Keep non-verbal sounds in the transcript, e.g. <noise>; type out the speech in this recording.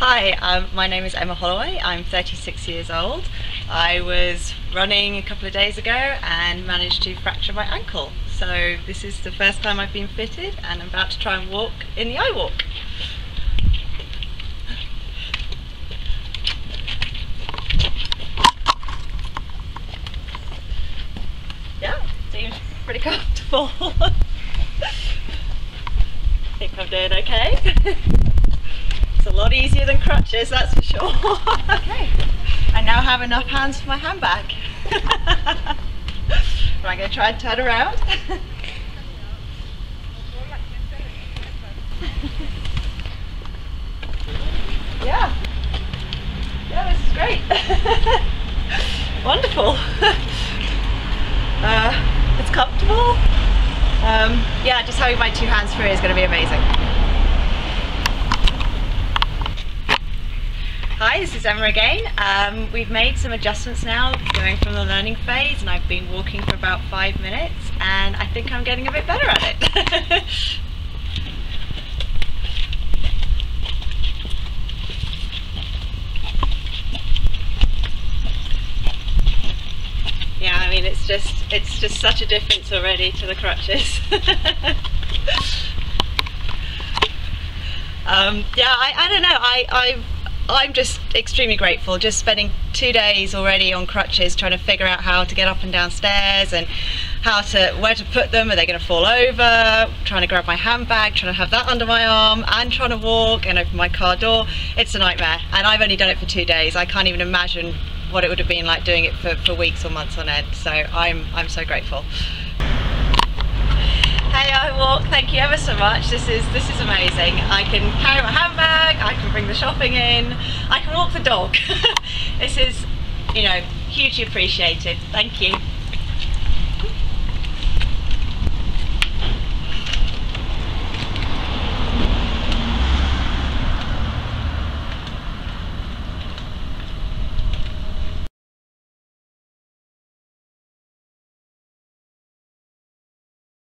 Hi, um, my name is Emma Holloway. I'm 36 years old. I was running a couple of days ago and managed to fracture my ankle. So this is the first time I've been fitted and I'm about to try and walk in the iWalk. Yeah, seems pretty comfortable. <laughs> I think I'm doing okay. <laughs> it's a lot easier than crutches, that's for sure. okay, I now have enough hands for my handbag. <laughs> Am I'm going to try and turn around. <laughs> yeah. Yeah, this is great. <laughs> Wonderful. uh, it's comfortable. Um, yeah, just having my two hands free is going to be amazing. Hi, this is Emma again. Um, we've made some adjustments now going from the learning phase and I've been walking for about five minutes and I think I'm getting a bit better at it. <laughs> yeah, I mean it's just it's just such a difference already to the crutches. <laughs> um, yeah, I, I don't know. I, I've I'm just extremely grateful. Just spending two days already on crutches, trying to figure out how to get up and down stairs and how to where to put them. Are they going to fall over? Trying to grab my handbag, trying to have that under my arm, and trying to walk and open my car door. It's a nightmare, and I've only done it for two days. I can't even imagine what it would have been like doing it for, for weeks or months on end. So I'm I'm so grateful. iWalk. thank you ever so much. This is this is amazing. I can carry my handbag, I can bring the shopping in, I can walk the dog. <laughs> this is, you know, hugely appreciated. Thank you.